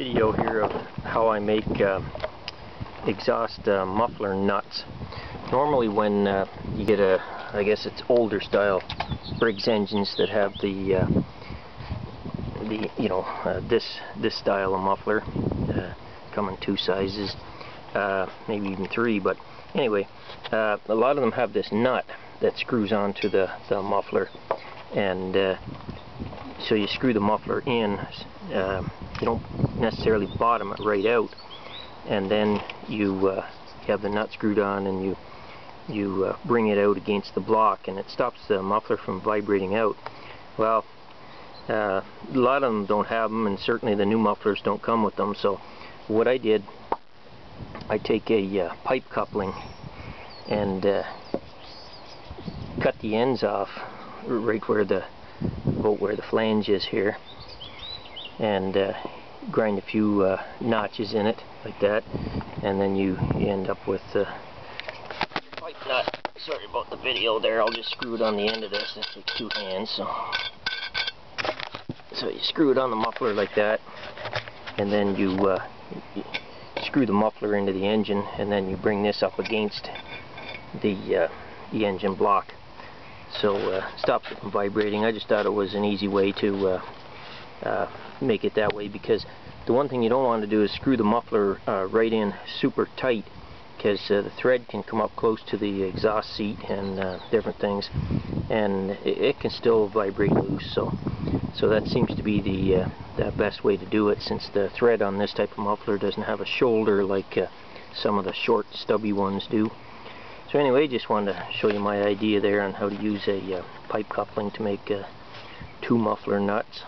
video here of how I make uh, exhaust uh, muffler nuts. Normally when uh, you get a, I guess it's older style Briggs engines that have the, uh, the you know, uh, this this style of muffler, uh, come in two sizes, maybe even three, but anyway, a lot of them have this nut that screws onto the, the muffler and so you screw the muffler in uh, you don't necessarily bottom it right out and then you, uh, have the nut screwed on and you you uh, bring it out against the block and it stops the muffler from vibrating out. Well uh, a lot of them don't have them and certainly the new mufflers don't come with them so what I did I take a uh, pipe coupling and uh, cut the ends off right where the about where the flange is here and uh, grind a few uh, notches in it like that. And then you, you end up with the uh, sorry about the video there. I'll just screw it on the end of this. This takes two hands so. So you screw it on the muffler like that. And then you, uh, you screw the muffler into the engine. And then you bring this up against the, uh, the engine block so uh, stops it from vibrating. I just thought it was an easy way to uh, uh, make it that way because the one thing you don't want to do is screw the muffler uh, right in super tight because uh, the thread can come up close to the exhaust seat and different things and it, it, can still vibrate loose so so that seems to be the, the best way to do it since the thread on this type of muffler doesn't have a shoulder like some of the short stubby ones do. So anyway, just wanted to show you my idea there on how to use a uh, pipe coupling to make uh, two muffler nuts.